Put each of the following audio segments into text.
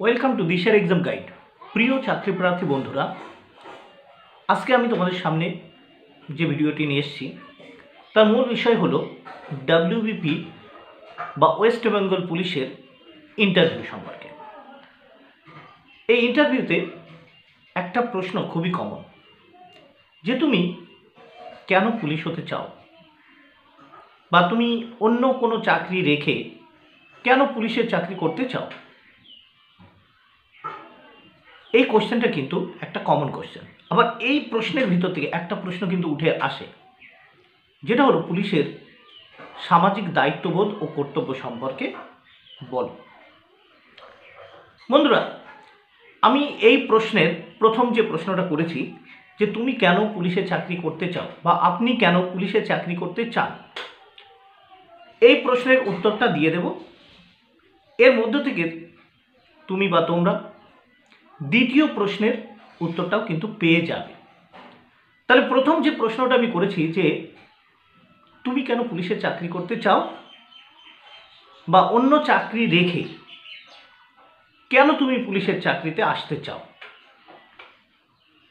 Welcome to দিশার exam guide. প্রিয় চাকরি প্রার্থী বন্ধুরা, আজকে আমি তোমাদের সামনে যে ভিডিওটি নিয়ে এসেছি, তার মূল বিষয় হলো ডাব্লিউবিপি বা ওয়েস্ট বেঙ্গল পুলিশের ইন্টারভিউ সম্পর্কে। এই ইন্টারভিউতে একটা প্রশ্ন খুবই কমন যে তুমি কেন পুলিশ হতে চাও? বা তুমি অন্য কোনো চাকরি রেখে কেন পুলিশের চাকরি করতে চাও? এই কোশ্চেনটা কিন্তু একটা কমন কোশ্চেন আবার এই প্রশ্নের ভিতর থেকে একটা প্রশ্ন কিন্তু উঠে আসে, যেটা হলো পুলিশের সামাজিক দায়িত্ববোধ ও কর্তব্য সম্পর্কে বল। বন্ধুরা, আমি এই প্রশ্নের প্রথম যে প্রশ্নটা করেছি, যে তুমি কেন পুলিশে চাকরি করতে চাও বা আপনি কেন পুলিশে চাকরি করতে চান, এই প্রশ্নের উত্তরটা দিয়ে দেব। এর মধ্য থেকে তুমি বা তোমরা দ্বিতীয় প্রশ্নের উত্তরটাও কিন্তু পেয়ে যাবে। তাহলে প্রথম যে প্রশ্নটা আমি করেছি যে, তুমি কেন পুলিশের চাকরি করতে চাও? বা অন্য চাকরি রেখে কেন তুমি পুলিশের চাকরিতে আসতে চাও?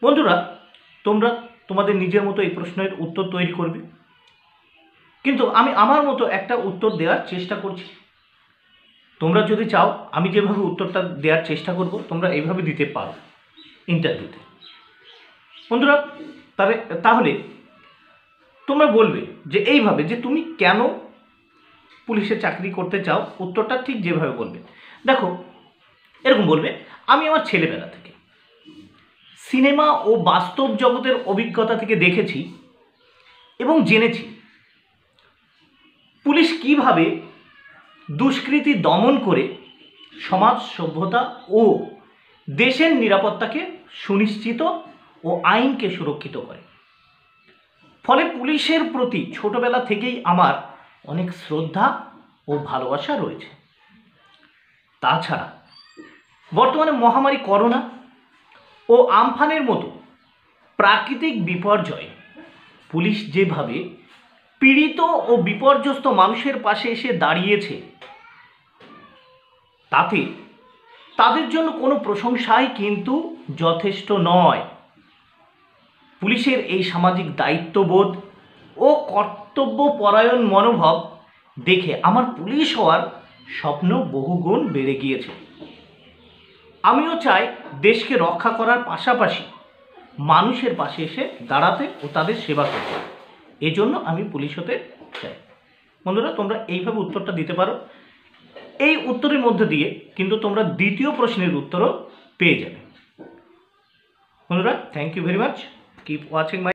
বন্ধুরা, তোমরা তোমাদের নিজের মতো এই প্রশ্নের উত্তর তৈরি করবে। কিন্তু আমি আমার মতো একটা উত্তর দেওয়ার চেষ্টা করছি। তোমরা যদি চাও, আমি যেভাবে উত্তরটা দেওয়ার চেষ্টা করব, তোমরা এইভাবে দিতে পারো ইন্টারভিউতে বন্ধুরা, তাহলে তাহলে তোমরা বলবে যে এইভাবে, যে তুমি কেন পুলিশে চাকরি করতে চাও, উত্তরটা ঠিক যেভাবে বলবে। দেখো, এরকম বলবে, আমি আমার ছেলেবেলা থেকে সিনেমা ও বাস্তব জগতের অভিজ্ঞতা থেকে দেখেছি এবং জেনেছি। পুলিশ কীভাবে দুষ্কৃতি দমন করে সমাজ সভ্যতা ও দেশের নিরাপত্তাকে সুনিশ্চিত ও আইনকে সুরক্ষিত করে। ফলে পুলিশের প্রতি ছোটবেলা থেকেই আমার অনেক শ্রদ্ধা ও ভালোবাসা রয়েছে। তাছাড়া বর্তমানে মহামারী করোনা ও আমফানের মতো প্রাকৃতিক বিপর্যয় পুলিশ যেভাবে পীড়িত ও বিপর্যস্ত মানুষের পাশে এসে দাঁড়িয়েছে তাতে তাদের জন্য কোনো প্রশংসাই কিন্তু যথেষ্ট নয়। পুলিশের এই সামাজিক দায়িত্ববোধ ও কর্তব্য পরায়ণ মনোভাব দেখে আমার পুলিশ হওয়ার স্বপ্ন বহুগুণ বেড়ে গিয়েছে। আমিও চাই দেশকে রক্ষা করার পাশাপাশি মানুষের পাশে এসে দাঁড়াতে ও তাদের সেবা করতে। এজন্য আমি পুলিশ হতে চাই। বন্ধুরা, তোমরা এইভাবে উত্তরটা দিতে পারো। এই উত্তরের মধ্যে দিয়ে কিন্তু তোমরা দ্বিতীয় প্রশ্নের উত্তরও পেয়ে যাবে। বন্ধুরা thank you very much keep watching my